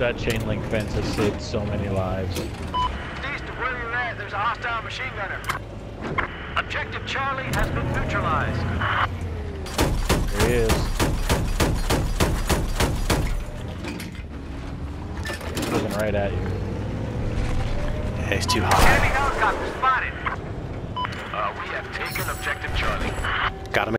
that chain link fence has saved so many lives. East of where you're at, there's a hostile machine gunner. Objective Charlie has been neutralized. There he is. Looking right at you. Yeah, he's too high. Enemy helicopter spotted. Uh, we have taken objective Charlie. Got him